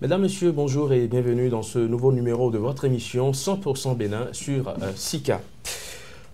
Mesdames, Messieurs, bonjour et bienvenue dans ce nouveau numéro de votre émission 100% Bénin sur euh, SICA.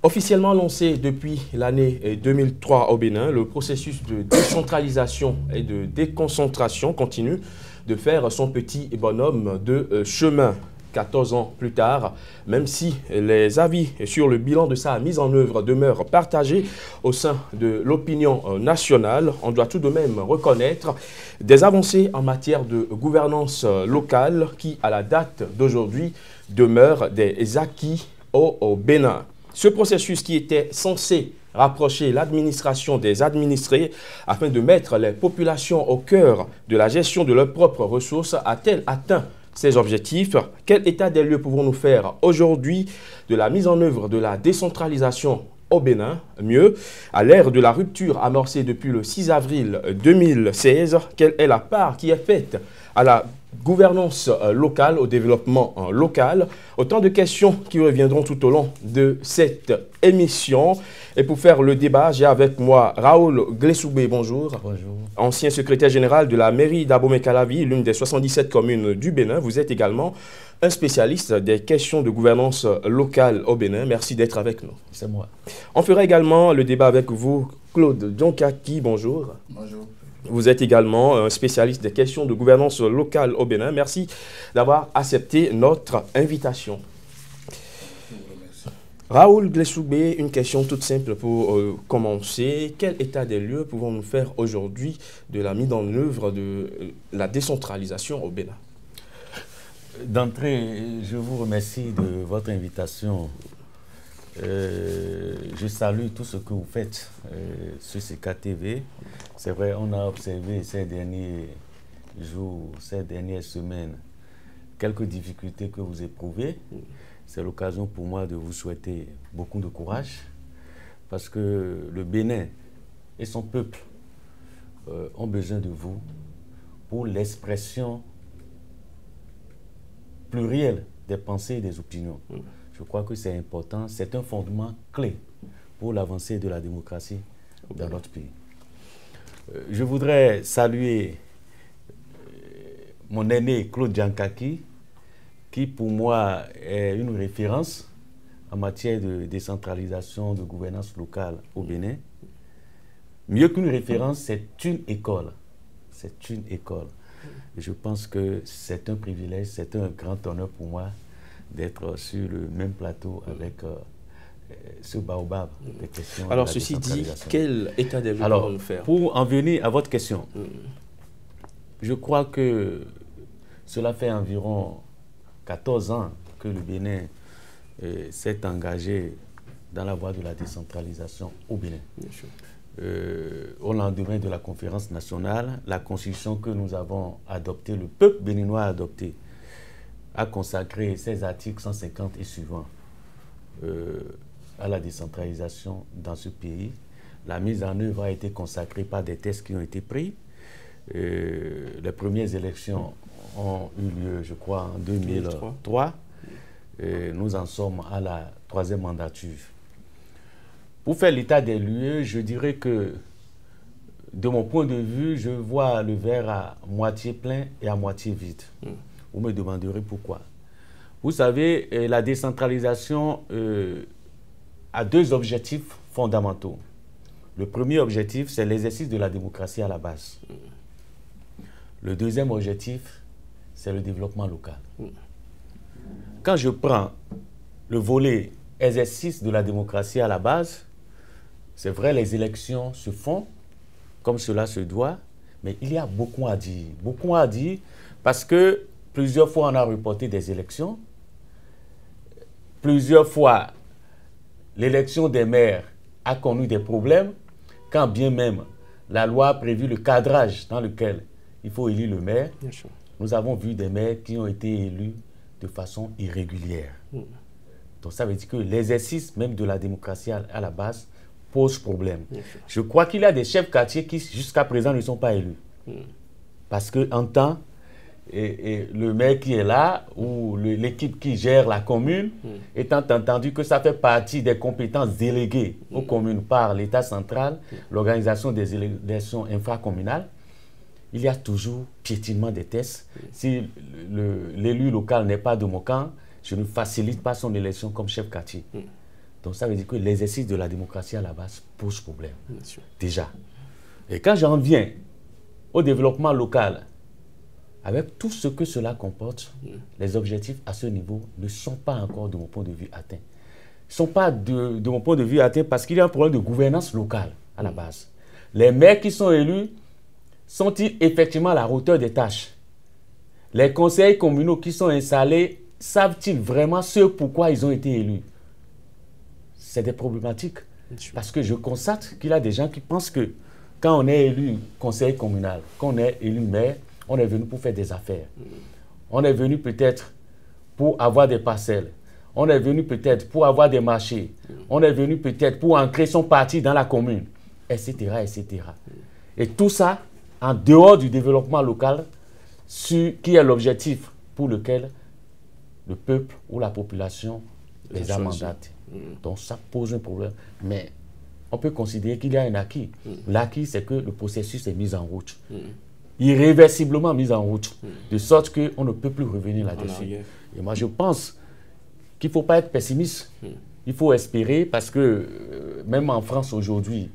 Officiellement lancé depuis l'année 2003 au Bénin, le processus de décentralisation et de déconcentration continue de faire son petit bonhomme de euh, chemin. 14 ans plus tard, même si les avis sur le bilan de sa mise en œuvre demeurent partagés au sein de l'opinion nationale, on doit tout de même reconnaître des avancées en matière de gouvernance locale qui, à la date d'aujourd'hui, demeurent des acquis au Bénin. Ce processus qui était censé rapprocher l'administration des administrés afin de mettre les populations au cœur de la gestion de leurs propres ressources a-t-elle atteint ces objectifs Quel état des lieux pouvons-nous faire aujourd'hui de la mise en œuvre de la décentralisation au Bénin? Mieux, à l'ère de la rupture amorcée depuis le 6 avril 2016, quelle est la part qui est faite à la gouvernance euh, locale, au développement euh, local. Autant de questions qui reviendront tout au long de cette émission. Et pour faire le débat, j'ai avec moi Raoul Glessoubé, bonjour. Bonjour. Ancien secrétaire général de la mairie d'Abomey-Calavi, l'une des 77 communes du Bénin. Vous êtes également un spécialiste des questions de gouvernance locale au Bénin. Merci d'être avec nous. C'est moi. On fera également le débat avec vous, Claude Djonkaki, bonjour. Bonjour. Vous êtes également un spécialiste des questions de gouvernance locale au Bénin. Merci d'avoir accepté notre invitation. Raoul Glessoubé, une question toute simple pour euh, commencer. Quel état des lieux pouvons-nous faire aujourd'hui de la mise en œuvre de euh, la décentralisation au Bénin? D'entrée, je vous remercie de votre invitation euh, je salue tout ce que vous faites euh, sur CKTV. C'est vrai, on a observé ces derniers jours, ces dernières semaines, quelques difficultés que vous éprouvez. C'est l'occasion pour moi de vous souhaiter beaucoup de courage parce que le Bénin et son peuple euh, ont besoin de vous pour l'expression plurielle des pensées et des opinions. Je crois que c'est important. C'est un fondement clé pour l'avancée de la démocratie dans notre pays. Euh, je voudrais saluer euh, mon aîné Claude Djankaki, qui pour moi est une référence en matière de décentralisation, de gouvernance locale au Bénin. Mieux qu'une référence, c'est une école. C'est une école. Je pense que c'est un privilège, c'est un grand honneur pour moi d'être sur le même plateau avec euh, ce baobab des questions. Alors, ceci dit, quel état des Alors, faire? Pour en venir à votre question, mm. je crois que cela fait environ 14 ans que le Bénin euh, s'est engagé dans la voie de la décentralisation au Bénin. Euh, au lendemain de la conférence nationale, la constitution que nous avons adoptée, le peuple béninois a adopté, a consacré ses articles 150 et suivants euh, à la décentralisation dans ce pays. La mise en œuvre a été consacrée par des tests qui ont été pris. Euh, les premières élections ont eu lieu, je crois, en 2003. Et nous en sommes à la troisième mandature. Pour faire l'état des lieux, je dirais que, de mon point de vue, je vois le verre à moitié plein et à moitié vide. Hmm. Vous me demanderez pourquoi. Vous savez, euh, la décentralisation euh, a deux objectifs fondamentaux. Le premier objectif, c'est l'exercice de la démocratie à la base. Le deuxième objectif, c'est le développement local. Quand je prends le volet exercice de la démocratie à la base, c'est vrai, les élections se font comme cela se doit, mais il y a beaucoup à dire. Beaucoup à dire parce que Plusieurs fois, on a reporté des élections. Plusieurs fois, l'élection des maires a connu des problèmes, quand bien même la loi a prévu le cadrage dans lequel il faut élire le maire. Nous avons vu des maires qui ont été élus de façon irrégulière. Mm. Donc ça veut dire que l'exercice même de la démocratie à, la base pose problème. Je crois qu'il y a des chefs quartiers qui jusqu'à présent ne sont pas élus. Mm. Parce qu'en temps, et, le maire qui est là, ou l'équipe qui gère la commune, hmm. étant entendu que ça fait partie des compétences déléguées aux hmm. communes par l'État central, hmm. l'organisation des élections infracommunales, il y a toujours piétinement des tests. Si l'élu local n'est pas de mon camp, je ne facilite pas son élection comme chef quartier. Donc ça veut dire que l'exercice de la démocratie à la base pose problème. Déjà. Et quand j'en viens au développement local, avec tout ce que cela comporte, les objectifs à ce niveau ne sont pas encore, de mon point de vue, atteints. Ils ne sont pas, de, de, mon point de vue, atteints parce qu'il y a un problème de gouvernance locale à la base. Les maires qui sont élus sont-ils effectivement à la hauteur des tâches? Les conseils communaux qui sont installés savent-ils vraiment ce pourquoi ils ont été élus? C'est des problématiques. Parce que je constate qu'il y a des gens qui pensent que quand on est élu conseil communal, quand on est élu maire, on est venu pour faire des affaires. On est venu peut-être pour avoir des parcelles. On est venu peut-être pour avoir des marchés. On est venu peut-être pour ancrer son parti dans la commune, etc., etc. Et tout ça, en dehors du développement local, qui est l'objectif pour lequel le peuple ou la population les a mandatés. Mm. Donc ça pose un problème. Mais on peut considérer qu'il y a un acquis. Mm. L'acquis, c'est que le processus est mis en route. Irréversiblement mis en route. De sorte qu'on ne peut plus revenir là-dessus. Et moi, je pense qu'il ne faut pas être pessimiste. Il faut espérer parce que euh, même en France aujourd'hui,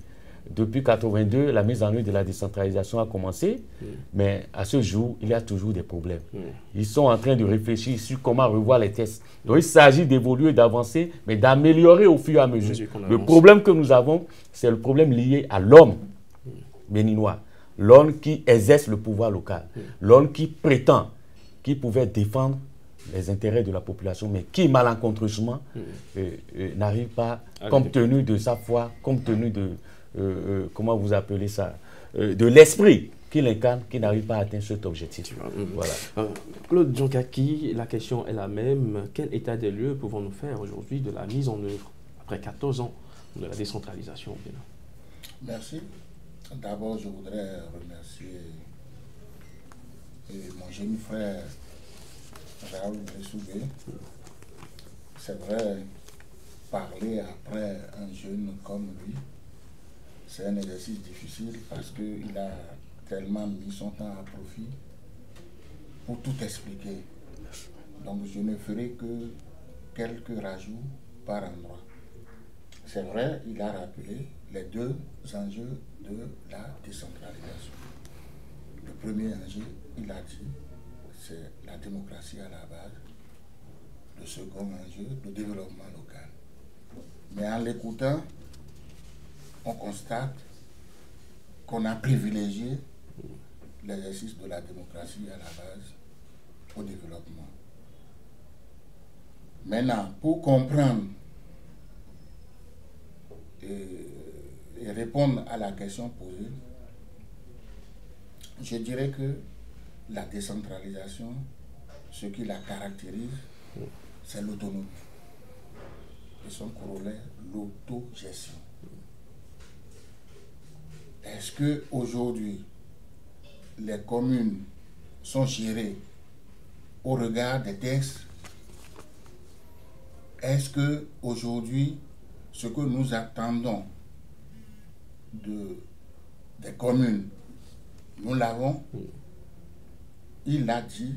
depuis 82, la mise en œuvre de la décentralisation a commencé, mm. mais à ce jour, il y a toujours des problèmes. Mm. Ils sont en train de réfléchir sur comment revoir les tests. Donc il s'agit d'évoluer, d'avancer, mais d'améliorer au fur et à mesure. Le problème que nous avons, c'est le problème lié à l'homme mm. béninois, l'homme qui exerce le pouvoir local, l'homme qui prétend qu'il pouvait défendre les intérêts de la population, mais qui malencontreusement euh, euh, n'arrive pas, compte tenu de sa foi, compte tenu de, euh, euh, comment vous appelez ça, euh, de l'esprit qui l'incarne, qui n'arrive pas à atteindre cet objectif. Voilà. Claude Djonkaki, la question est la même. Quel état des lieux pouvons-nous faire aujourd'hui de la mise en œuvre, après 14 ans, de la décentralisation au Merci. D'abord, je voudrais remercier mon jeune frère Raoul Bressoubé. C'est vrai, parler après un jeune comme lui, c'est un exercice difficile parce qu'il a tellement mis son temps à profit pour tout expliquer. Donc je ne ferai que quelques rajouts par endroit. C'est vrai, il a rappelé les deux enjeux de la décentralisation. Le premier enjeu, il a dit, c'est la démocratie à la base. Le second enjeu, le développement local. Mais en l'écoutant, on constate qu'on a privilégié l'exercice de la démocratie à la base au développement. Maintenant, pour comprendre et, répondre à la question posée, je dirais que la décentralisation, ce qui la caractérise, c'est l'autonomie. Et son corollaire, l'autogestion. Est-ce que aujourd'hui les communes sont gérées au regard des textes? Est-ce que aujourd'hui ce que nous attendons de, des communes, nous l'avons Il l'a dit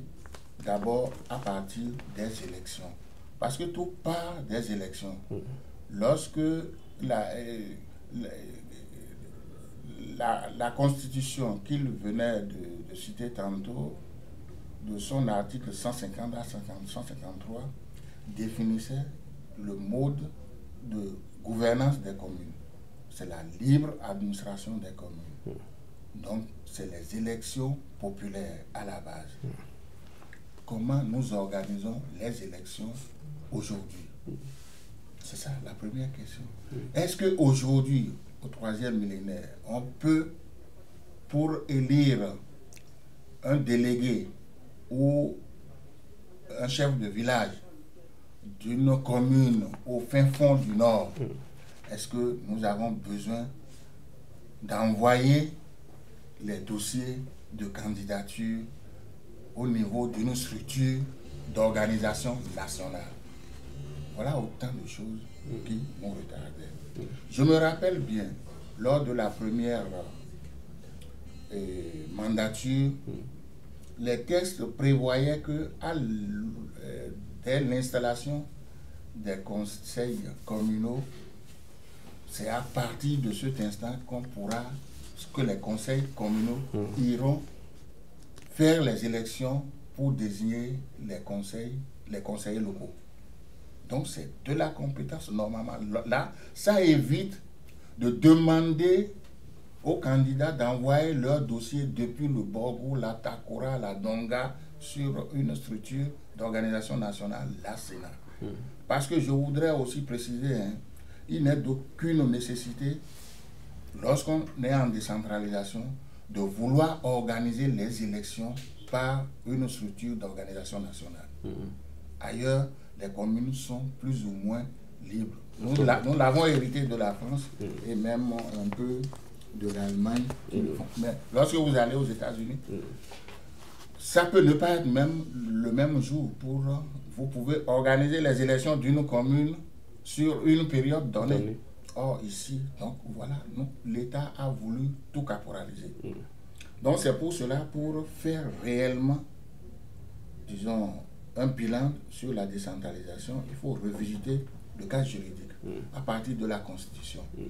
d'abord à partir des élections. Parce que tout part des élections. Mm. Lorsque la, euh, la, constitution qu'il venait de, citer tantôt, de son article 150 à 153, définissait le mode de gouvernance des communes. C'est la libre administration des communes. Donc, c'est les élections populaires à la base. Comment nous organisons les élections aujourd'hui? C'est ça la première question. Est-ce qu'aujourd'hui, au troisième millénaire, on peut, pour élire un délégué ou un chef de village d'une commune au fin fond du Nord, est-ce que nous avons besoin d'envoyer les dossiers de candidature au niveau d'une structure d'organisation nationale? Voilà autant de choses qui m'ont retardé. Je me rappelle bien, lors de la première mandature, les textes prévoyaient que euh, dès l'installation des conseils communaux, c'est à partir de cet instant qu'on pourra, que les conseils communaux mmh. iront faire les élections pour désigner les conseils, les conseillers locaux. Donc c'est de la compétence normalement. Là, ça évite de demander aux candidats d'envoyer leur dossier depuis le Borgo, la Takora, la Donga sur une structure d'organisation nationale, la Sénat. Hmm. Parce que je voudrais aussi préciser, hein, il n'est d'aucune nécessité, lorsqu'on est en décentralisation, de vouloir organiser les élections par une structure d'organisation nationale. Hmm. Ailleurs, les communes sont plus ou moins libres. Nous l'avons hérité de la France hmm. et même un peu de l'Allemagne Mais lorsque vous allez aux États-Unis, ça peut ne pas être même le même jour pour vous pouvez organiser les élections d'une commune sur une période donnée. Or ici, donc voilà, l'État a voulu tout caporaliser. Mm. Donc c'est pour cela, pour faire réellement, disons, un bilan sur la décentralisation, il faut revisiter le cas juridique mm. à partir de la Constitution. Mm.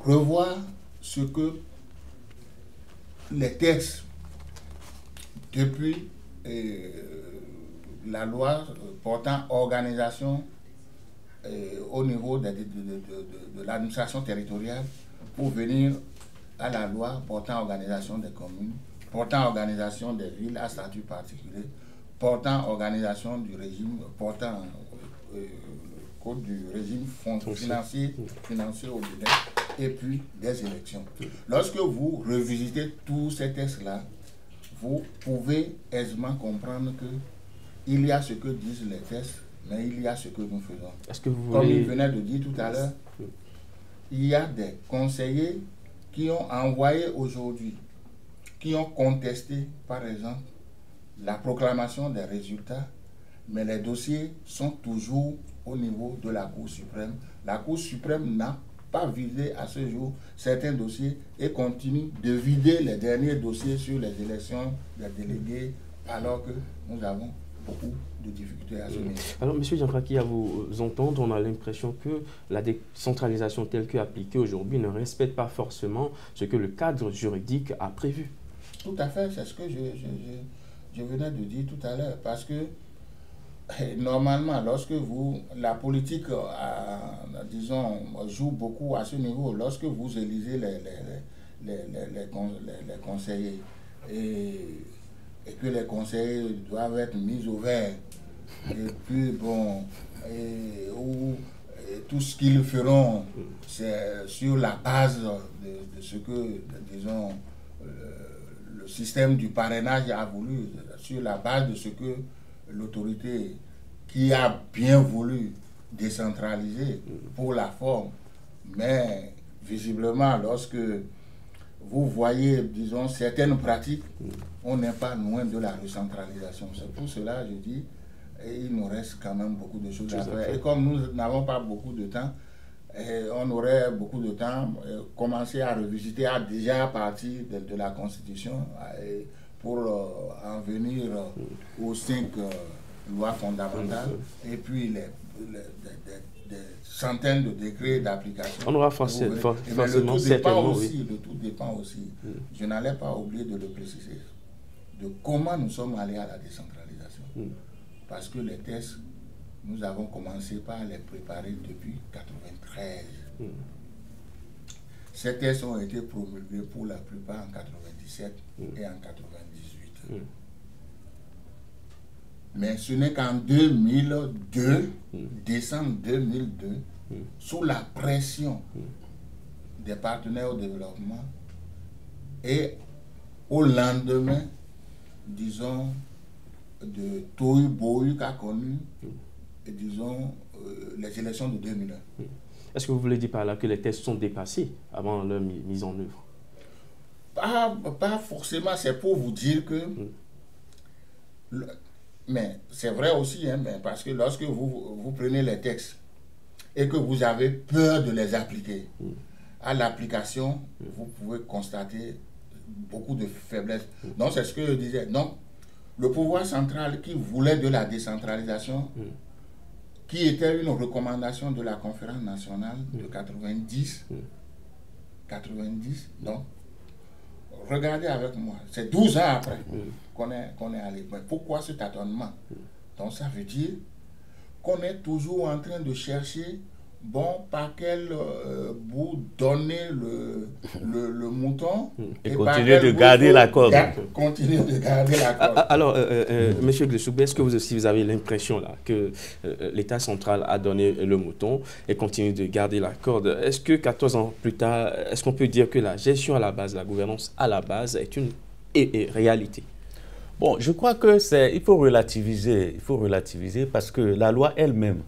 Revoir ce que les textes, depuis euh, la loi portant organisation au niveau de, l'administration territoriale, pour venir à la loi portant organisation des communes, portant organisation des villes à statut particulier, portant organisation du régime, portant euh, code du régime financier, financier au delà et puis des élections. Lorsque vous revisitez tous ces textes-là, vous pouvez aisément comprendre que il y a ce que disent les textes, mais il y a ce que nous faisons. Est-ce que vous Comme il venait de dire tout à l'heure, il y a des conseillers qui ont envoyé aujourd'hui, qui ont contesté, par exemple, la proclamation des résultats, mais les dossiers sont toujours au niveau de la Cour suprême. La Cour suprême n'a pas vidé à ce jour certains dossiers et continue de vider les derniers dossiers sur les élections des délégués alors que nous avons beaucoup de difficultés à ce niveau. Alors, M. Jean-Kraki, à vous entendre, on a l'impression que la décentralisation telle qu'appliquée aujourd'hui ne respecte pas forcément ce que le cadre juridique a prévu. Tout à fait, c'est ce que je, je, je, venais de dire tout à l'heure. Parce que normalement, lorsque vous, la politique, euh, disons, joue beaucoup à ce niveau, lorsque vous élisez les, les, les, conseillers et, et, que les conseillers doivent être mis au vert, et puis bon, et, tout ce qu'ils feront, c'est sur la base de, ce que, disons, le système du parrainage a voulu, sur la base de ce que l'autorité qui a bien voulu décentraliser pour la forme, mais visiblement, lorsque vous voyez, disons, certaines pratiques, on n'est pas loin de la recentralisation. C'est pour cela, je dis, il nous reste quand même beaucoup de choses à faire. Et comme nous n'avons pas beaucoup de temps, on aurait beaucoup de temps, commencer à revisiter à déjà à partir de, la Constitution pour euh, en venir aux cinq euh, lois fondamentales et puis les, centaines de décrets d'application. On aura forcément, le tout dépend aussi, Le tout dépend aussi, mm. je n'allais pas oublier de le préciser, de comment nous sommes allés à la décentralisation. Mm. Parce que les tests, nous avons commencé par les préparer depuis 1993. Mm. Ces tests ont été promulgués pour la plupart en 97 et en 98. Mais ce n'est qu'en 2002, décembre 2002, sous la pression des partenaires au développement et au lendemain, disons, de Tohu Bohu qu'a connu, disons, euh, les élections de 2001. Est-ce que vous voulez dire par là que les tests sont dépassés avant leur mise en œuvre? Pas, pas forcément, c'est pour vous dire que mais c'est vrai aussi, hein, mais parce que lorsque vous, vous prenez les textes et que vous avez peur de les appliquer, à l'application, vous pouvez constater beaucoup de faiblesses. Donc, c'est ce que je disais. Donc, le pouvoir central qui voulait de la décentralisation, qui était une recommandation de la conférence nationale de 90, 90, non Regardez avec moi, c'est 12 ans après qu'on est, est allé. Mais pourquoi ce tâtonnement Donc ça veut dire qu'on est toujours en train de chercher bon, par quel euh, bout donner le, le, le mouton et, continuer de garder la corde. Continuer de garder la corde. Alors, euh, euh, Monsieur Glessoubé, est-ce que vous aussi vous avez l'impression là que l'État central a donné le mouton et continue de garder la corde? Est-ce que 14 ans plus tard, est-ce qu'on peut dire que la gestion à la base, la gouvernance à la base est une réalité? Bon, je crois que c'est, il faut relativiser, il faut relativiser parce que la loi elle-même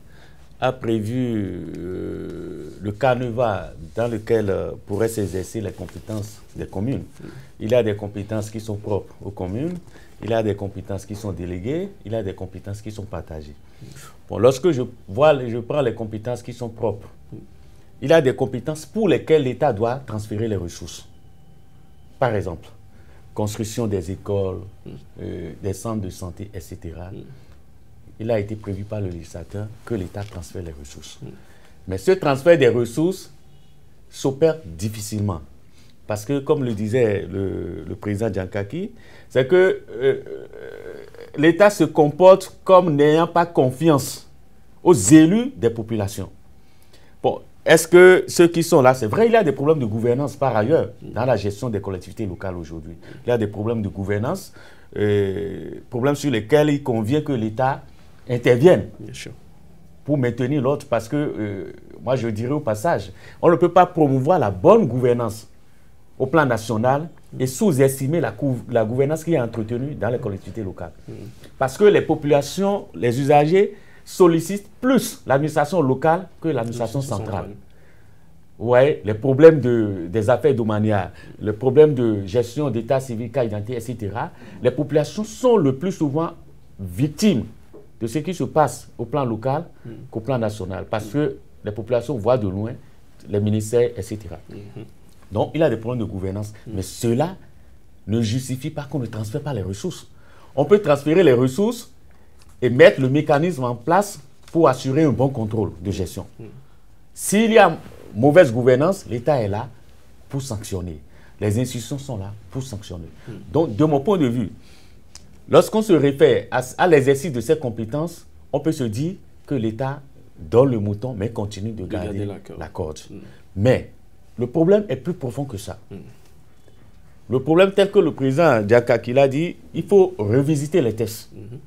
a prévu euh, le carnaval dans lequel euh, pourraient s'exercer les compétences des communes. Il a des compétences qui sont propres aux communes, il a des compétences qui sont déléguées, il a des compétences qui sont partagées. Bon, lorsque je, vois, je prends les compétences qui sont propres, il a des compétences pour lesquelles l'État doit transférer les ressources. Par exemple, construction des écoles, euh, des centres de santé, etc il a été prévu par le législateur que l'État transfère les ressources. Mais ce transfert des ressources s'opère difficilement. Parce que, comme le disait le, président Djankaki, c'est que euh, euh, l'État se comporte comme n'ayant pas confiance aux élus des populations. Bon, est-ce que ceux qui sont là, c'est vrai, il y a des problèmes de gouvernance par ailleurs dans la gestion des collectivités locales aujourd'hui. Il y a des problèmes de gouvernance, euh, problèmes sur lesquels il convient que l'État interviennent pour maintenir l'autre. Parce que, euh, moi je dirais au passage, on ne peut pas promouvoir la bonne gouvernance au plan national et sous-estimer la, la, gouvernance qui est entretenue dans les collectivités locales. Mm. Parce que les populations, les usagers sollicitent plus l'administration locale que l'administration centrale. Ouais, les problèmes de, des affaires domaniales, les problèmes de gestion d'état civil, cas identité, etc. Les populations sont le plus souvent victimes de ce qui se passe au plan local mm. qu'au plan national. Parce que les populations voient de loin les ministères, etc. Mm-hmm. Donc, il a des problèmes de gouvernance. Mm. Mais cela ne justifie pas qu'on ne transfère pas les ressources. On peut transférer les ressources et mettre le mécanisme en place pour assurer un bon contrôle de gestion. Mm. S'il y a mauvaise gouvernance, l'État est là pour sanctionner. Les institutions sont là pour sanctionner. Donc, de mon point de vue, Lorsqu'on se réfère à, l'exercice de ces compétences, on peut se dire que l'État donne le mouton, mais continue de garder, la corde. Mm. Mais le problème est plus profond que ça. Mm. Le problème tel que le président Diakaki l'a dit, il faut revisiter les tests. Mm-hmm.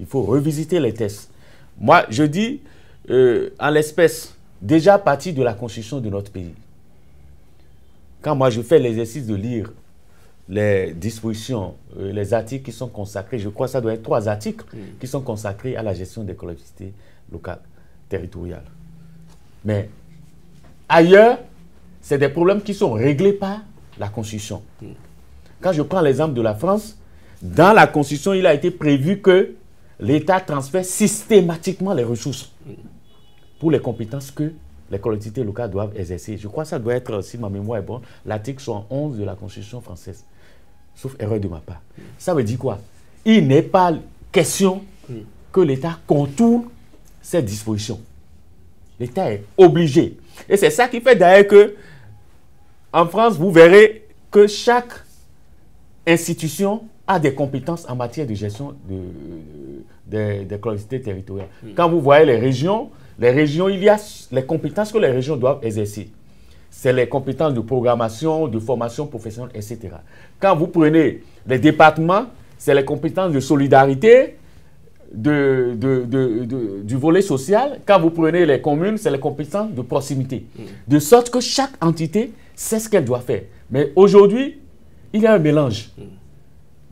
Il faut revisiter les tests. Moi, je dis, euh, en l'espèce, déjà parti de la constitution de notre pays. Quand moi je fais l'exercice de lire les dispositions, euh, les articles qui sont consacrés, je crois que ça doit être trois articles mm. qui sont consacrés à la gestion des collectivités locales, territoriales. Mais ailleurs, c'est des problèmes qui sont réglés par la Constitution. Mm. Quand je prends l'exemple de la France, dans la Constitution, il a été prévu que l'État transfère systématiquement les ressources mm. pour les compétences que les collectivités locales doivent exercer. Je crois que ça doit être, si ma mémoire est bonne, l'article 11 de la Constitution française sauf erreur de ma part. Ça veut dire quoi? Il n'est pas question que l'État contourne cette disposition. L'État est obligé. Et c'est ça qui fait d'ailleurs que, en France, vous verrez que chaque institution a des compétences en matière de gestion des collectivités territoriales. Quand vous voyez les régions, les régions, il y a les compétences que les régions doivent exercer c'est les compétences de programmation, de formation professionnelle, etc. Quand vous prenez les départements, c'est les compétences de solidarité, de, du volet social. Quand vous prenez les communes, c'est les compétences de proximité. Mm. De sorte que chaque entité sait ce qu'elle doit faire. Mais aujourd'hui, il y a un mélange. Mm.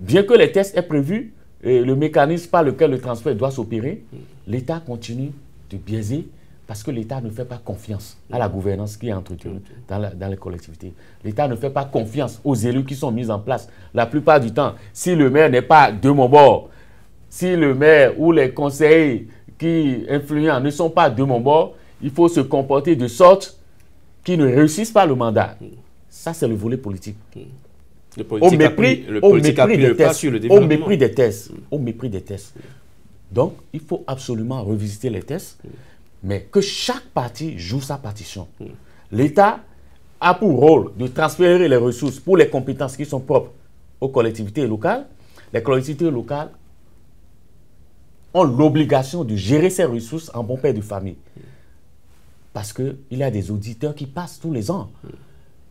Bien que les tests aient prévu et le mécanisme par lequel le transfert doit s'opérer, mm. l'État continue de biaiser parce que l'État ne fait pas confiance à la gouvernance qui est entretenue dans, les collectivités. L'État ne fait pas confiance aux élus qui sont mis en place. La plupart du temps, si le maire n'est pas de mon bord, si le maire ou les conseillers qui influents ne sont pas de mon bord, il faut se comporter de sorte qu'ils ne réussissent pas le mandat. Ça, c'est le volet politique. au mépris, au mépris des tests, au mépris des tests, au mépris des tests. Donc, il faut absolument revisiter les tests, mais que chaque parti joue sa partition. L'État a pour rôle de transférer les ressources pour les compétences qui sont propres aux collectivités locales. Les collectivités locales ont l'obligation de gérer ces ressources en bon père de famille. Parce qu'il y a des auditeurs qui passent tous les ans.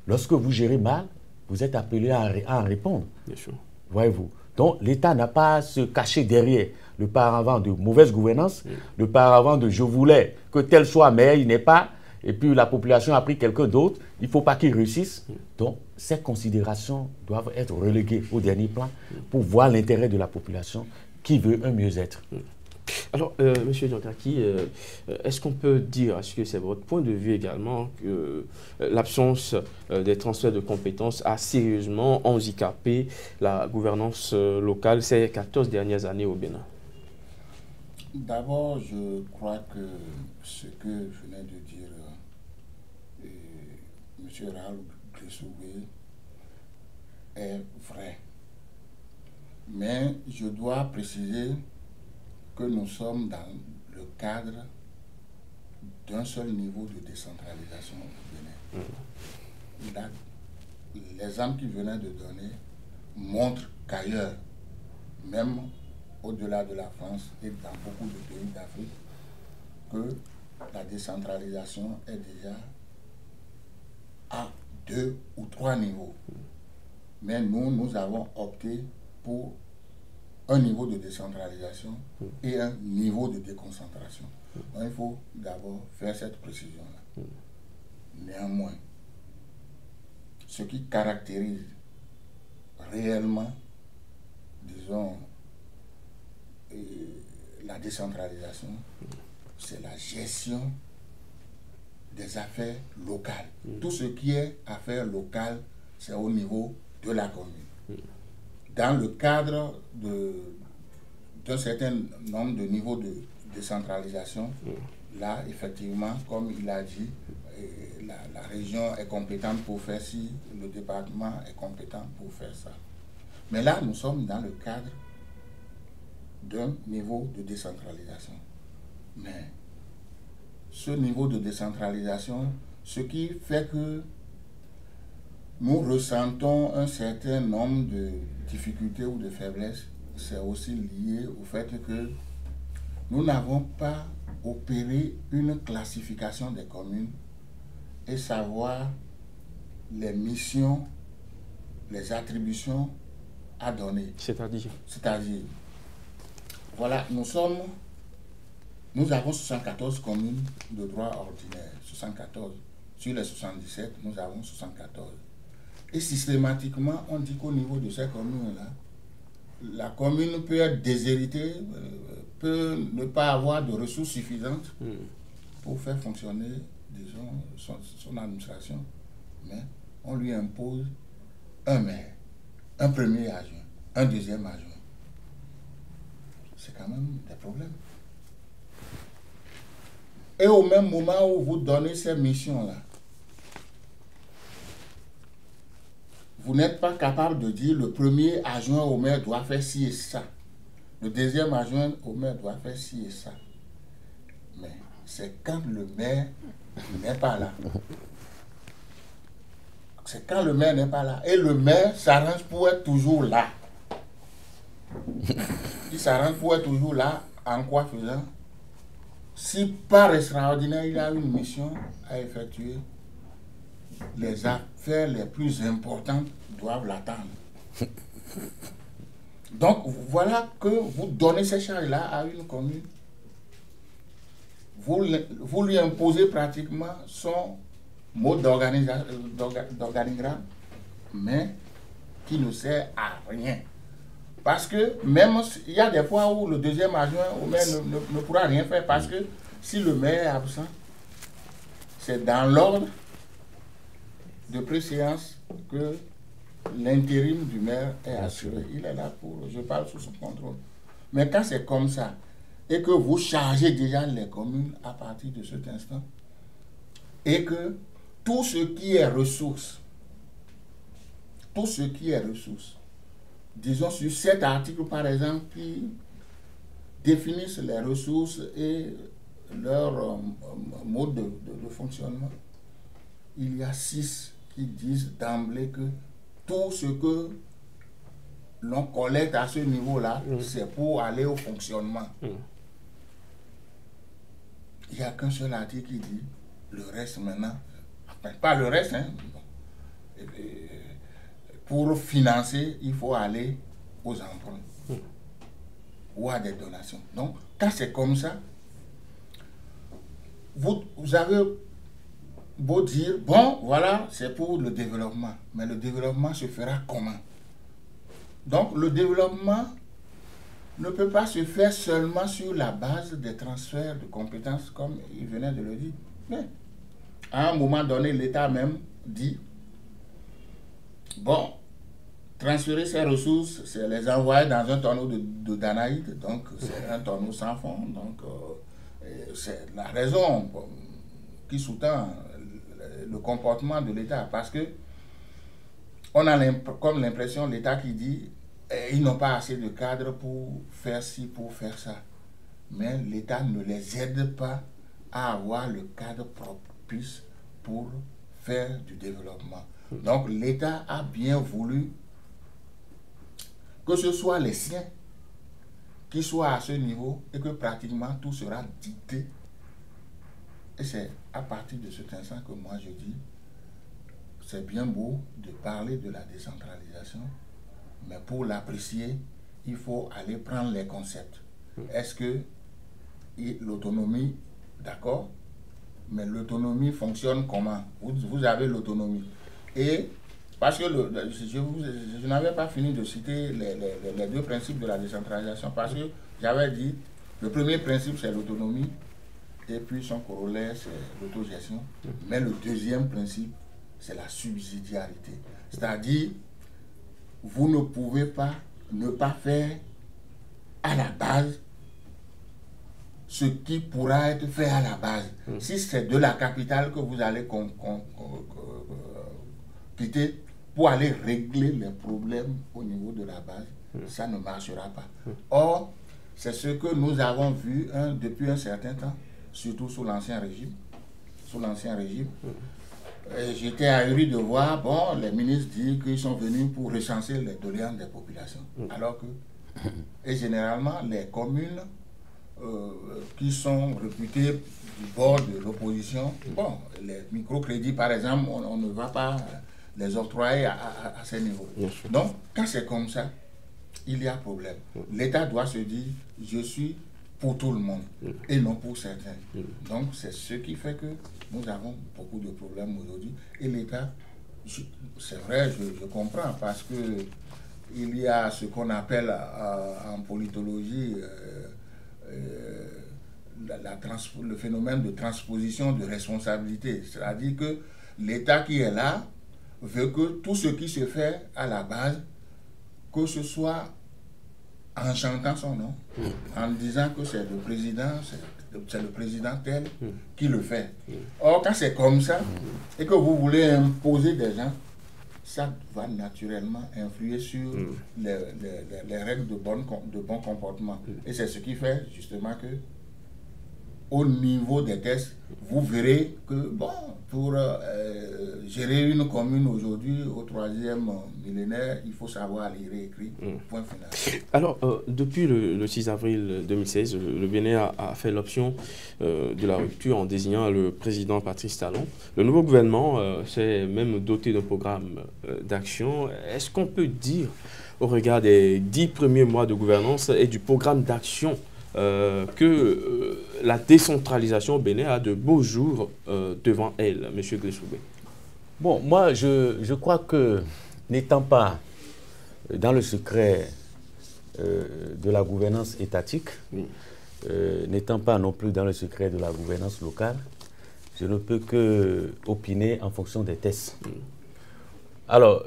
Lorsque vous gérez mal, vous êtes appelé à, en répondre. Bien sûr. Voyez-vous. Donc l'État n'a pas à se cacher derrière le paravent de mauvaise gouvernance, le paravent de je voulais que tel soit mais il n'est pas, et puis la population a pris quelqu'un d'autre, il ne faut pas qu'il réussisse. Donc ces considérations doivent être reléguées au dernier plan pour voir l'intérêt de la population qui veut un mieux-être. Alors, euh, Monsieur Djankaki, euh, est-ce qu'on peut dire, est-ce que c'est votre point de vue également, que euh, l'absence des transferts de compétences a sérieusement handicapé la gouvernance locale ces 14 dernières années au Bénin? D'abord, je crois que ce que venait de dire M. Raoul Gressoué est vrai. Mais je dois préciser que nous sommes dans le cadre d'un seul niveau de décentralisation au Bénin. Mm. L'exemple qu'il venait de donner montre qu'ailleurs, même au-delà de la France et dans beaucoup de pays d'Afrique, que la décentralisation est déjà à deux ou trois niveaux. Mais nous, nous avons opté pour un niveau de décentralisation et un niveau de déconcentration. Il faut d'abord faire cette précision-là. Néanmoins, ce qui caractérise réellement, disons, la décentralisation, c'est la gestion des affaires locales. Tout ce qui est affaires locales, c'est au niveau de la commune dans le cadre d'un certain nombre de niveaux de décentralisation, mm. là, effectivement, comme il a dit, la, la, région est compétente pour faire ci, le département est compétent pour faire ça. Mais là, nous sommes dans le cadre d'un niveau de décentralisation. Mais ce niveau de décentralisation, ce qui fait que nous ressentons un certain nombre de difficultés ou de faiblesses, c'est aussi lié au fait que nous n'avons pas opéré une classification des communes et savoir les missions, les attributions à donner. C'est-à-dire? C'est-à-dire, voilà, nous sommes, nous avons 74 communes de droit ordinaire, 74. Sur les 77, nous avons 74. Et systématiquement, on dit qu'au niveau de ces communes-là, la commune peut être déshéritée, euh, peut ne pas avoir de ressources suffisantes hmm. pour faire fonctionner, disons, son, administration. Mais on lui impose un maire, un premier adjoint, un deuxième adjoint. C'est quand même des problèmes. Et au même moment où vous donnez ces missions-là, vous n'êtes pas capable de dire le premier adjoint au maire doit faire ci et ça. Le deuxième adjoint au maire doit faire ci et ça. Mais c'est quand le maire n'est pas là. C'est quand le maire n'est pas là. Et le maire s'arrange pour être toujours là. Il s'arrange pour être toujours là en quoi faisant Si par extraordinaire il a une mission à effectuer, les affaires les plus importantes doivent l'attendre. Donc voilà que vous donnez ces charges-là à une commune. Vous, vous lui imposez pratiquement son mode d'organigramme, mais qui ne sert à rien. Parce que même il y a des fois où le deuxième adjoint au maire ne, ne pourra rien faire parce que si le maire est absent, c'est dans l'ordre de préséance que l'intérim du maire est assuré. Il est là pour, je parle sous son contrôle. Mais quand c'est comme ça, et que vous chargez déjà les communes à partir de cet instant, et que tout ce qui est ressources tout ce qui est ressources. Disons sur cet article, par exemple, qui définissent les ressources et leur euh, mode de, fonctionnement. Il y a six qui disent d'emblée que tout ce que l'on collecte à ce niveau-là, mm. c'est pour aller au fonctionnement. Mm. Il n'y a qu'un seul article qui dit le reste maintenant, pas le reste, hein, pour financer, il faut aller aux emprunts mm. ou à des donations. Donc, quand c'est comme ça, vous, vous avez beau dire, bon, voilà, c'est pour le développement. Mais le développement se fera comment? Donc, le développement ne peut pas se faire seulement sur la base des transferts de compétences, comme il venait de le dire. Mais à un moment donné, l'État même dit, bon, transférer ces ressources, c'est les envoyer dans un tonneau de, de Danaïde, donc c'est un tonneau sans fond. Donc, euh, c'est la raison qui sous-tend le comportement de l'État. Parce que on a comme l'impression, l'État qui dit eh, ils n'ont pas assez de cadres pour faire ci, pour faire ça. Mais l'État ne les aide pas à avoir le cadre propice pour faire du développement. Donc l'État a bien voulu que ce soit les siens qui soient à ce niveau et que pratiquement tout sera dicté. Et c'est à partir de cet instant que moi je dis, c'est bien beau de parler de la décentralisation, mais pour l'apprécier, il faut aller prendre les concepts. Hmm. Est-ce que l'autonomie, d'accord, mais l'autonomie fonctionne comment? Vous, vous avez l'autonomie. Et parce que je, n'avais pas fini de citer les, deux principes de la décentralisation, parce que j'avais dit, le premier principe, c'est l'autonomie, et puis son corollaire, c'est l'autogestion. Mais le deuxième principe, c'est la subsidiarité. C'est-à-dire, vous ne pouvez pas ne pas faire à la base ce qui pourra être fait à la base. Hmm. Si c'est de la capitale que vous allez quitter, pour aller régler les problèmes au niveau de la base, hmm. ça ne marchera pas. Hmm. Or, c'est ce que nous avons vu hein, depuis un certain temps, surtout sous l'Ancien Régime. Sous l'Ancien Régime. Hmm. J'étais ahuri de voir, bon, les ministres disent qu'ils sont venus pour recenser les doléances des populations. Alors que, et généralement, les communes euh, qui sont réputées du bord de l'opposition, bon, les microcrédits, par exemple, on ne va pas les octroyer à, ces niveaux. Donc, quand c'est comme ça, il y a problème. L'État doit se dire, je suis pour tout le monde et non pour certains. Donc, c'est ce qui fait que nous avons beaucoup de problèmes aujourd'hui. Et l'État, c'est vrai, je, comprends, parce que il y a ce qu'on appelle euh, en politologie euh, euh, la, le phénomène de transposition de responsabilité. C'est-à-dire que l'État qui est là veut que tout ce qui se fait à la base, que ce soit en chantant son nom, mm. en disant que c'est le président, c'est le président tel mm. qui le fait. Mm. Or, quand c'est comme ça, et que vous voulez imposer des gens, ça va naturellement influer sur les, les, règles de bon, de bon comportement. Et c'est ce qui fait justement que au niveau des tests, vous verrez que, bon, pour euh, gérer une commune aujourd'hui, au troisième millénaire, il faut savoir lire et écrire. Hmm. Point final. Alors, euh, depuis le, 6 avril 2016, le Bénin a, fait l'option euh, de la rupture en désignant le président Patrice Talon. Le nouveau gouvernement s'est même doté d'un programme d'action. Est-ce qu'on peut dire, au regard des dix premiers mois de gouvernance et du programme d'action euh, que euh, la décentralisation au Bénin a de beaux jours euh, devant elle, M. Grissoubé Bon, moi, je, je crois que n'étant pas dans le secret de la gouvernance étatique, n'étant pas non plus dans le secret de la gouvernance locale, je ne peux que opiner en fonction des tests. Alors,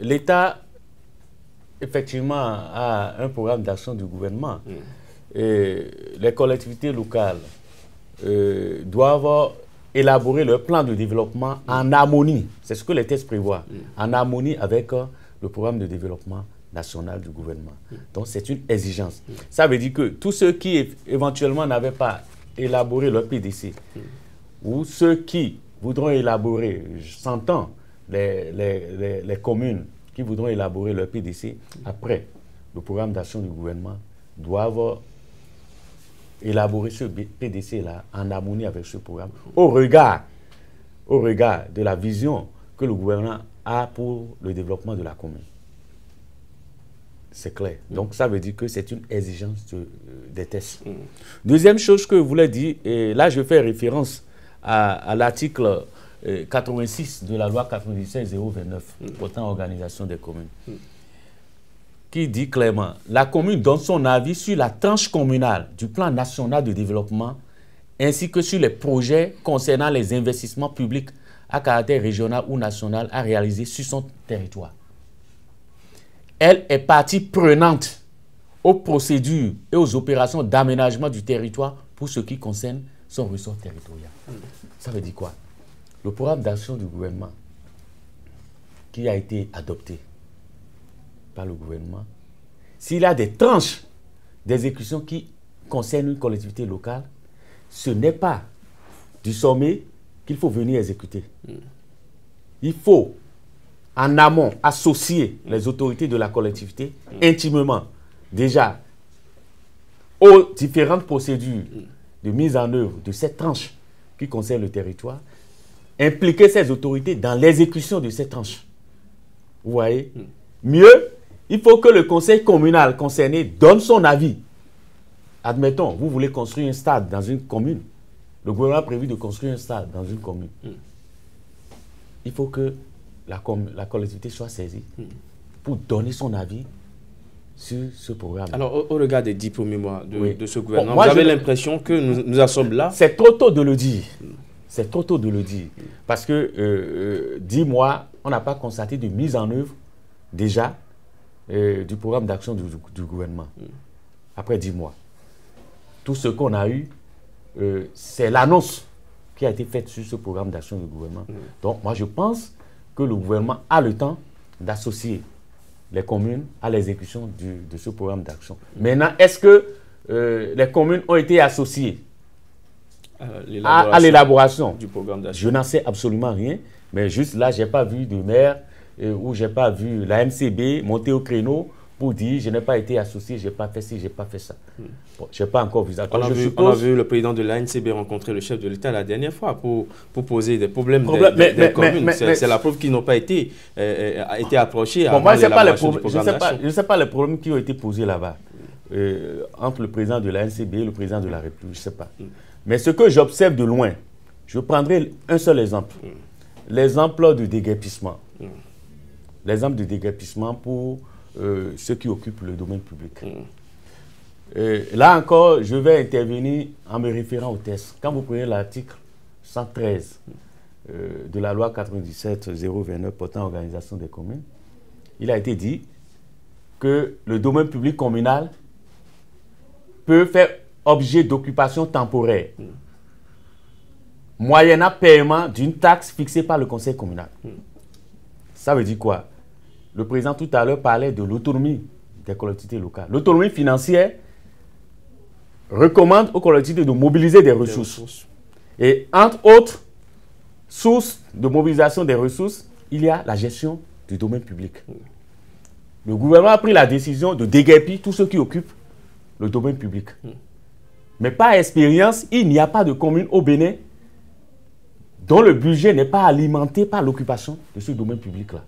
l'État, effectivement, a un programme d'action du gouvernement les collectivités locales euh, doivent élaborer leur plan de développement en harmonie, c'est ce que les tests prévoient, en harmonie avec euh, le programme de développement national du gouvernement. Donc c'est une exigence. Ça veut dire que tous ceux qui éventuellement n'avaient pas élaboré leur PDC, ou ceux qui voudront élaborer, j'entends les, les, les, communes qui voudront élaborer leur PDC après le programme d'action du gouvernement, doivent élaborer ce PDC-là en harmonie avec ce programme, au regard, au regard de la vision que le gouvernement a pour le développement de la commune. C'est clair. Donc, ça veut dire que c'est une exigence euh, des tests. Mm. Deuxième chose que je voulais dire, et là, je fais référence à, l'article 86 euh, de la loi 97-029 mm. portant organisation des communes, mm. Qui dit clairement la commune donne son avis sur la tranche communale du plan national de développement ainsi que sur les projets concernant les investissements publics à caractère régional ou national à réaliser sur son territoire elle est partie prenante aux procédures et aux opérations d'aménagement du territoire pour ce qui concerne son ressort territorial. Ça veut dire quoi? Le programme d'action du gouvernement qui a été adopté par le gouvernement, s'il a des tranches d'exécution qui concernent une collectivité locale, ce n'est pas du sommet qu'il faut venir exécuter. Il faut en amont, associer les autorités de la collectivité intimement, déjà, aux différentes procédures de mise en œuvre de cette tranche qui concerne le territoire, impliquer ces autorités dans l'exécution de cette tranche. Vous voyez? Mieux, il faut que le conseil communal concerné donne son avis. Admettons, vous voulez construire un stade dans une commune. Le gouvernement a prévu de construire un stade dans une commune. Il faut que la, collectivité soit saisie pour donner son avis sur ce programme. Alors, au, regard des dix premiers mois de, ce gouvernement, vous avez l'impression que nous, nous en sommes là C'est trop tôt de le dire. C'est trop tôt de le dire. Parce que euh, euh, dix mois, on n'a pas constaté de mise en œuvre déjà euh, du programme d'action du, gouvernement. Après dix mois. Tout ce qu'on a eu, c'est l'annonce qui a été faite sur ce programme d'action du gouvernement. Donc, moi, je pense que le gouvernement a le temps d'associer les communes à l'exécution de ce programme d'action. Maintenant, est-ce que euh, les communes ont été associées à, l'élaboration du programme d'action Je n'en sais absolument rien, mais juste là, je n'ai pas vu de maire ou je n'ai pas vu la MCB monter au créneau pour dire je n'ai pas été associé, je n'ai pas fait ci, je n'ai pas fait ça. Hmm. je n'ai pas encore vu ça. On, a vu, on, a vu, le président de l'ANCB rencontrer le chef de l'État la dernière fois pour, pour poser des problèmes des, communes. C'est la preuve qu'ils n'ont pas été, euh, euh été approchés bon, moi, je ne sais, pas les problèmes qui ont été posés là-bas euh, entre le président de l'ANCB et le président de la République, je ne sais pas. Hmm. Mais ce que j'observe de loin, je prendrai un seul exemple. Hmm. L'exemple du déguerpissement. L'exemple du déguerpissement pour euh, ceux qui occupent le domaine public. Mm. là encore, je vais intervenir en me référant au test. Quand vous prenez l'article 113 euh, de la loi 97-029 portant organisation des communes, il a été dit que le domaine public communal peut faire objet d'occupation temporaire, mm. moyennant paiement d'une taxe fixée par le conseil communal. Mm. Ça veut dire quoi? Le président tout à l'heure parlait de l'autonomie des collectivités locales. L'autonomie financière recommande aux collectivités de mobiliser des ressources. Et entre autres sources de mobilisation des ressources, il y a la gestion du domaine public. Le gouvernement a pris la décision de déguerpir tous ceux qui occupent le domaine public. Mais par expérience, il n'y a pas de commune au Bénin dont le budget n'est pas alimenté par l'occupation de ce domaine public-là.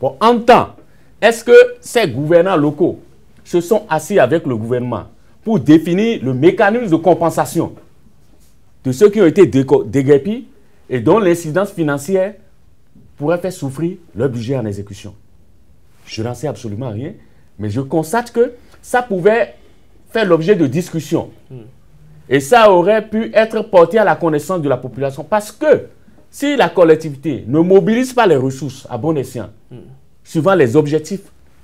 Bon, en temps, est-ce que ces gouvernants locaux se sont assis avec le gouvernement pour définir le mécanisme de compensation de ceux qui ont été déguerpis et dont l'incidence financière pourrait faire souffrir leur budget en exécution? Je n'en sais absolument rien, mais je constate que ça pouvait faire l'objet de discussions. Et ça aurait pu être porté à la connaissance de la population parce que si la collectivité ne mobilise pas les ressources à bon escient, suivant les objectifs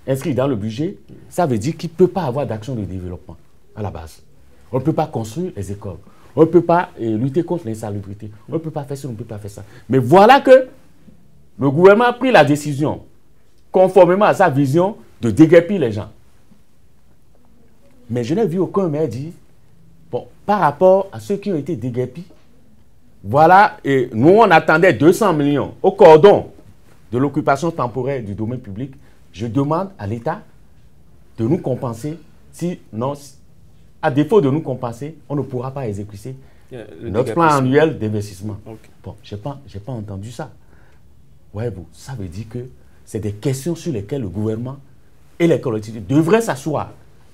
inscrits dans le budget, ça veut dire qu'il ne peut pas avoir d'action de développement à la base. On ne peut pas construire les écoles. On ne peut pas euh, lutter contre l'insalubrité. On ne peut pas faire ça, on ne peut pas faire ça. Mais voilà que le gouvernement a pris la décision conformément à sa vision de déguerpir les gens. Mais je n'ai vu aucun maire dire, bon, par rapport à ceux qui ont été déguerpis, voilà, et nous on attendait 200 millions au cordon de l'occupation temporaire du domaine public. Je demande à l'État de nous compenser. Si non, à défaut de nous compenser, on ne pourra pas exécuter le notre plan annuel d'investissement. Bon, je n'ai pas, pas entendu ça. Voyez-vous, ça veut dire que c'est des questions sur lesquelles le gouvernement et les collectivités devraient s'asseoir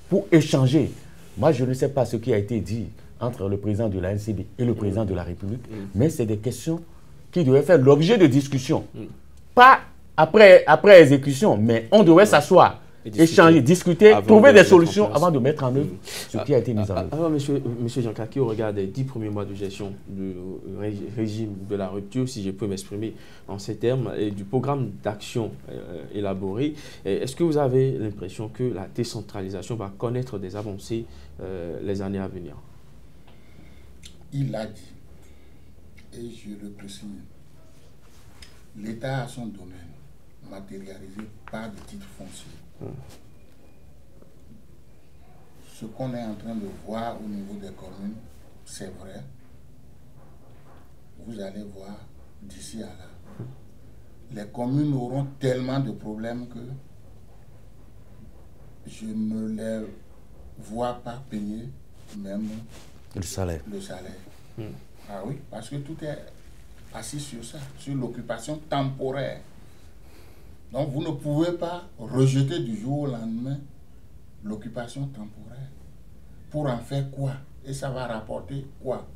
pour échanger. Moi, je ne sais pas ce qui a été dit entre le président de la NCB et le président de la République, mais c'est des questions qui devraient faire l'objet de discussion. Pas après, après exécution, mais on devrait s'asseoir, discuter. échanger, discuter, trouver de des solutions avant de mettre en œuvre ce qui a été mis en Ah, œuvre. Alors, monsieur, monsieur Jean Kaki, au regard des dix premiers mois de gestion du euh, ré- régime de la rupture, si je peux m'exprimer en ces termes, et du programme d'action euh, élaboré, est-ce que vous avez l'impression que la décentralisation va connaître des avancées euh, les années à venir? Il l'a dit, et je le précise, l'État a son domaine matérialisé par des titres fonciers. Ce qu'on est en train de voir au niveau des communes, c'est vrai. Vous allez voir d'ici à là. Les communes auront tellement de problèmes que je ne les vois pas payer même Le salaire. le salaire. Ah oui, parce que tout est assis sur ça, sur l'occupation temporaire. Donc vous ne pouvez pas rejeter du jour au lendemain l'occupation temporaire. Pour en faire quoi? Et ça va rapporter quoi?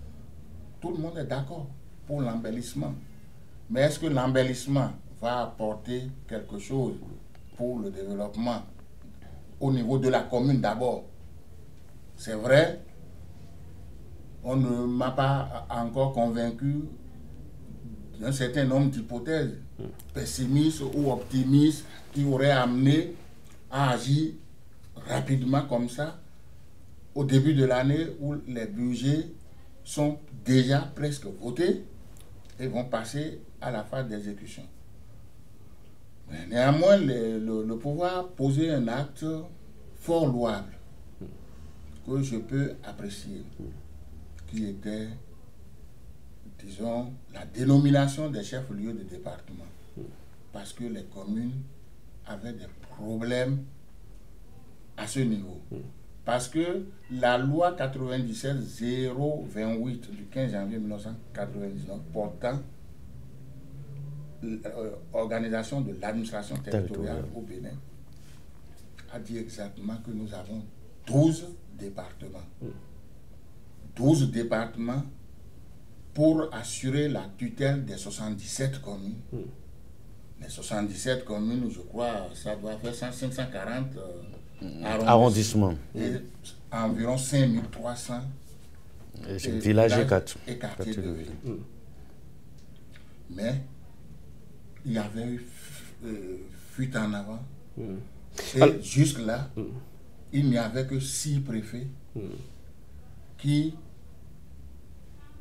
Tout le monde est d'accord pour l'embellissement. Mais est-ce que l'embellissement va apporter quelque chose pour le développement au niveau de la commune d'abord? C'est vrai, on ne m'a pas encore convaincu d'un certain nombre d'hypothèses pessimistes ou optimistes qui auraient amené à agir rapidement comme ça au début de l'année où les budgets sont déjà presque votés et vont passer à la phase d'exécution. Néanmoins, le, le- le pouvoir un acte fort louable que je peux apprécier qui était, disons, la dénomination des chefs-lieux de département. Parce que les communes avaient des problèmes à ce niveau. Parce que la loi 97-028 du 15 janvier 1999 portant euh, organisation de l'administration territoriale Territoriale. au Bénin a dit exactement que nous avons 12 départements. 12 départements pour assurer la tutelle des 77 communes. Les 77 communes, je crois, ça doit faire 100, 540 euh, Arrondissement. et environ 5300 Et et villages quatre. et quartiers de de ville. ville. Mais il y avait eu euh, fuite en avant. Et Alors- jusque-là, il n'y avait que six préfets qui,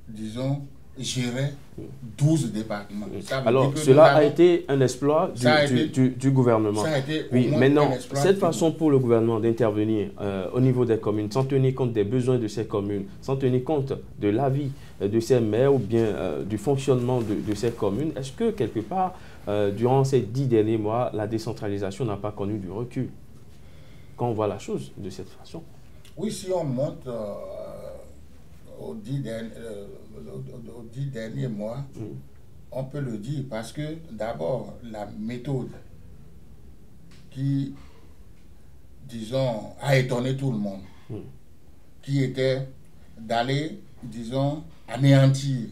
disons, géraient 12 départements. Alors, cela a été un exploit du, gouvernement. ça a été au Oui, maintenant, cette façon pour le gouvernement d'intervenir euh, au niveau des communes, sans tenir compte des besoins de ces communes, sans tenir compte de l'avis euh, de ces maires ou bien euh, du fonctionnement de, de ces communes, est-ce que quelque part, euh, durant ces dix derniers mois, la décentralisation n'a pas connu du recul? Quand on voit la chose de cette façon. Oui, si on monte aux, dix derniers, euh, aux- dix derniers mois, on peut le dire parce que d'abord, la méthode qui, disons, a étonné tout le monde, qui était d'aller, disons, anéantir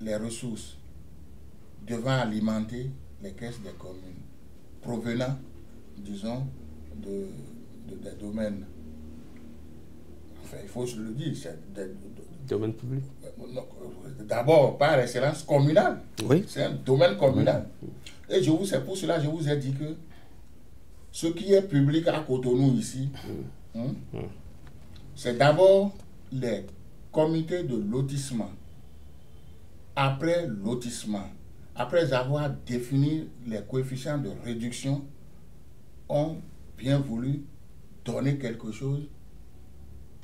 les ressources devant alimenter les caisses des communes, provenant, disons, de, de- des domaines. Enfin, il faut se le dire, c'est des- Domaine public. non, D'abord, par excellence communale. Oui. C'est un domaine communal. Et je vous, c'est pour cela que je vous ai dit que ce qui est public à Cotonou ici, hein, c'est d'abord les comités de lotissement. Après lotissement, après avoir défini les coefficients de réduction, ont bien voulu donner quelque chose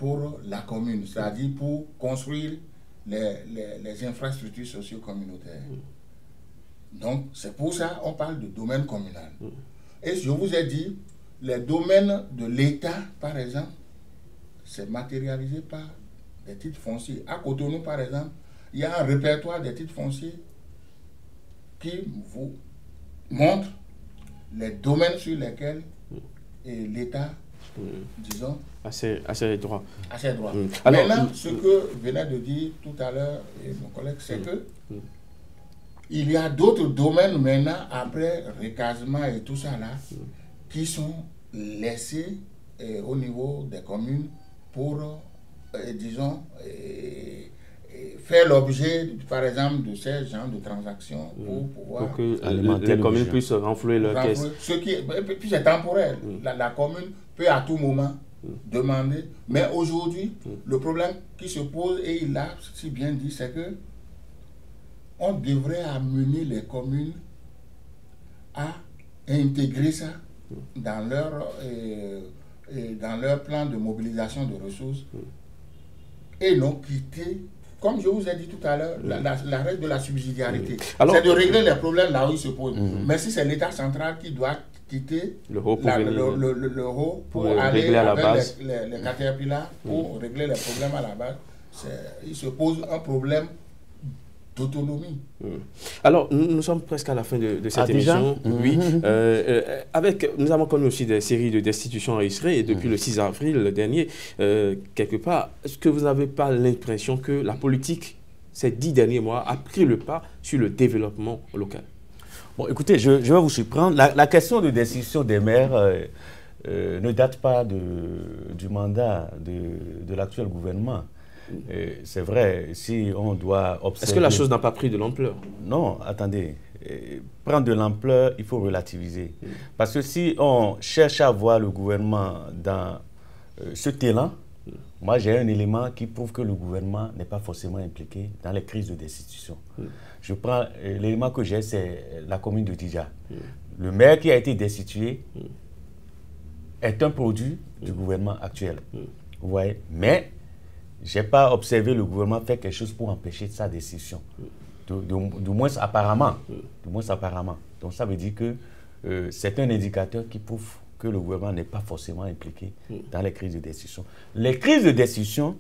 pour la commune, c'est-à-dire pour construire les, les, infrastructures socio-communautaires. Donc, c'est pour ça qu'on parle de domaine communal. Et je vous ai dit, les domaines de l'État, par exemple, c'est matérialisé par des titres fonciers. À Cotonou, par exemple, il y a un répertoire des titres fonciers qui vous montre les domaines sur lesquels l'État, disons, à ses, à droits. À ses droits. Mm. Maintenant, ce que venait de dire tout à l'heure mon collègue, c'est mm. que mm. il y a d'autres domaines maintenant, après recasement et tout ça là, qui sont laissés euh, au niveau des communes pour, euh, disons, euh, faire l'objet, par exemple, de ces genres de transactions pour pouvoir... Pour que les, communes puissent renflouer leur caisse. Ce qui puis c'est temporaire. La, la, commune peut à tout moment demander. Mais aujourd'hui, le problème qui se pose, et il l'a si bien dit, c'est que on devrait amener les communes à intégrer ça dans leur, euh, euh, dans leur plan de mobilisation de ressources et non quitter, comme je vous ai dit tout à l'heure, la, règle de la subsidiarité. C'est de régler les problèmes là où ils se posent. Mais si c'est l'État central qui doit quitter le haut pour, pour, aller régler à la base. les, les, les pour régler les problèmes à la base, il se pose un problème d'autonomie. Hmm. Alors, nous, sommes presque à la fin de, cette ah, émission. Oui. Hmm. Euh, euh, avec, nous avons connu aussi des séries de destitutions enregistrées et depuis le 6 avril dernier, euh, quelque part, est-ce que vous n'avez pas l'impression que la politique, ces dix derniers mois, a pris le pas sur le développement local? Bon, écoutez, je, vais vous surprendre. La, question de destitution des maires ne date pas de, du mandat de, de l'actuel gouvernement. C'est vrai, si on doit observer... Est-ce que la chose n'a pas pris de l'ampleur? Non, attendez. Prendre de l'ampleur, il faut relativiser. Parce que si on cherche à voir le gouvernement dans euh, ce talent. Moi j'ai un élément qui prouve que le gouvernement n'est pas forcément impliqué dans les crises de destitution. Mm. Je prends euh, l'élément que j'ai, c'est la commune de Dija. Le maire qui a été destitué est un produit du gouvernement actuel. Vous voyez? Mais je n'ai pas observé le gouvernement faire quelque chose pour empêcher sa décision. Du, moins apparemment. Du moins apparemment. Donc ça veut dire que euh, c'est un indicateur qui prouve que le gouvernement n'est pas forcément impliqué dans les crises de décision. Les crises de décision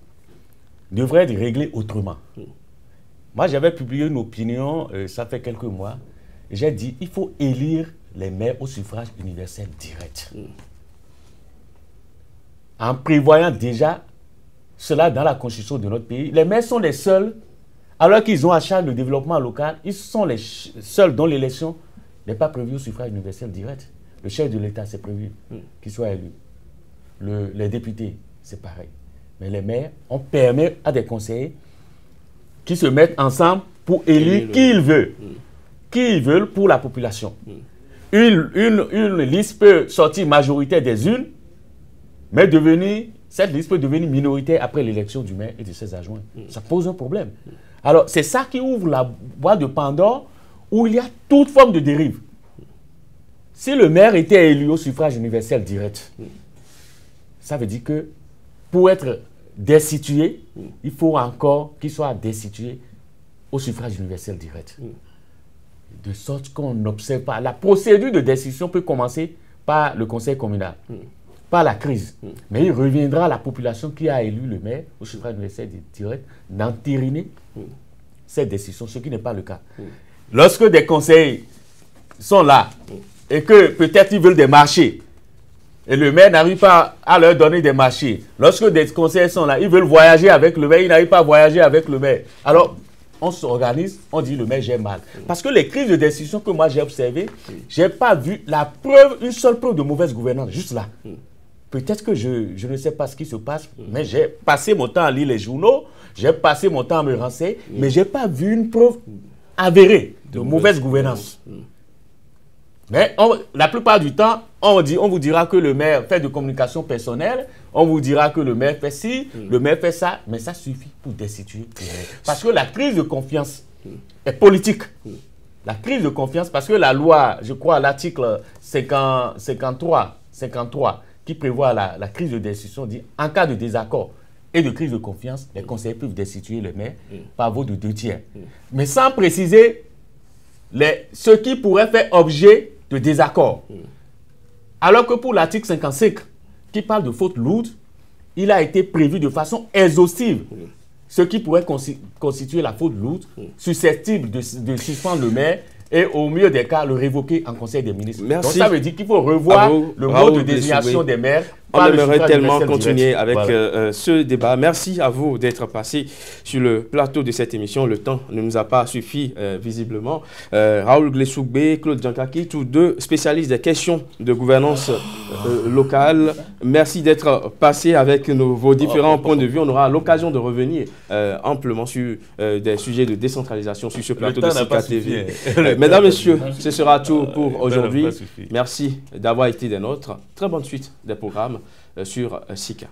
devraient être réglées autrement. Moi, j'avais publié une opinion, euh, ça fait quelques mois. J'ai dit il faut élire les maires au suffrage universel direct. En prévoyant déjà cela dans la constitution de notre pays. Les maires sont les seuls, alors qu'ils ont à charge le développement local, ils sont les seuls dont l'élection n'est pas prévue au suffrage universel direct. Le chef de l'État, c'est prévu hmm. qu'il soit élu. les députés, c'est pareil. Mais les maires, on permet à des conseillers qui se mettent ensemble pour élire qui ils veulent. Hmm. Qui ils veulent pour la population. Hmm. Une, une, une liste peut sortir majoritaire des unes, mais devenir cette liste peut devenir minoritaire après l'élection du maire et de ses adjoints. Ça pose un problème. Alors, c'est ça qui ouvre la boîte de Pandore où il y a toute forme de dérive. Si le maire était élu au suffrage universel direct, ça veut dire que pour être destitué, il faut encore qu'il soit destitué au suffrage universel direct. De sorte qu'on n'observe pas. La procédure de destitution peut commencer par le conseil communal pas la crise. Mais il reviendra à la population qui a élu le maire au suffrage universel direct d'entériner cette décision, ce qui n'est pas le cas. Lorsque des conseils sont là et que peut-être ils veulent des marchés, et le maire n'arrive pas à leur donner des marchés. Lorsque des conseils sont là, ils veulent voyager avec le maire, ils n'arrivent pas à voyager avec le maire. Alors, on s'organise, on dit le maire j'ai mal. Parce que les crises de décision que moi j'ai observées, je n'ai pas vu la preuve, une seule preuve de mauvaise gouvernance, juste là. Peut-être que je, ne sais pas ce qui se passe, mais j'ai passé mon temps à lire les journaux, j'ai passé mon temps à me renseigner, mais je n'ai pas vu une preuve avérée de mauvaise gouvernance. Mais la plupart du temps, on, dit, on vous dira que le maire fait de communication personnelle, on vous dira que le maire fait ci, le maire fait ça, mais ça suffit pour destituer. Parce que la crise de confiance est politique. la crise de confiance, parce que la loi, je crois, l'article 53, 53, qui prévoit la, crise de destitution, dit en cas de désaccord et de crise de confiance, les conseillers peuvent destituer le maire mm. par vote de deux tiers. Mm. Mais sans préciser les, ce qui pourrait faire objet de désaccord. Alors que pour l'article 55, qui parle de faute lourde, il a été prévu de façon exhaustive ce qui pourrait constituer la faute lourde, susceptible de, de suspendre le maire et au mieux des cas, le révoquer en Conseil des ministres. Merci. Donc ça veut dire qu'il faut revoir le mode de désignation des maires. On aimerait tellement continuer avec euh, euh, ce débat. Merci à vous d'être passé sur le plateau de cette émission. Le temps ne nous a pas suffi, euh, visiblement. Raoul Glessougbe, Claude Jankaki, tous deux spécialistes des questions de gouvernance locale. Merci d'être passé avec nos, vos différents points de vue. On aura l'occasion de revenir amplement sur des sujets de décentralisation sur ce plateau de CICA TV. Mesdames, Messieurs, ce sera tout pour aujourd'hui. Merci d'avoir été des nôtres. Très bonne suite des programmes sur euh, SICA.